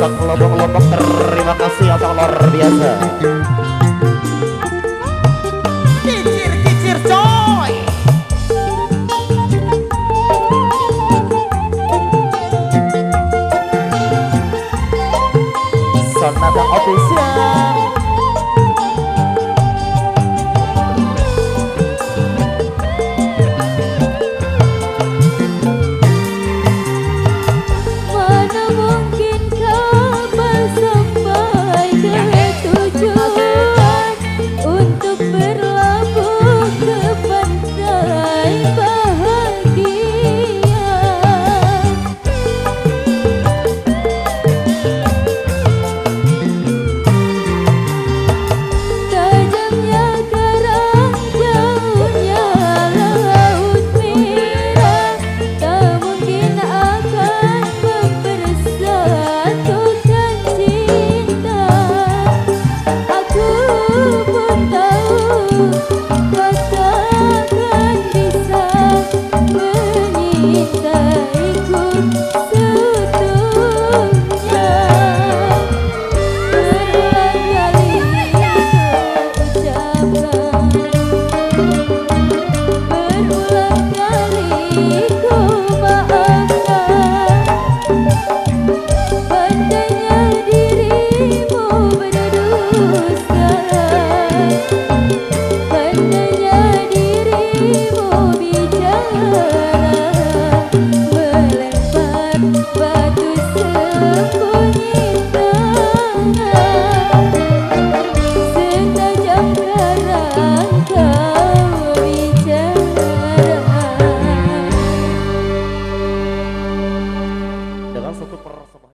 pelosok lubuk-lubuk terima kasih yang luar biasa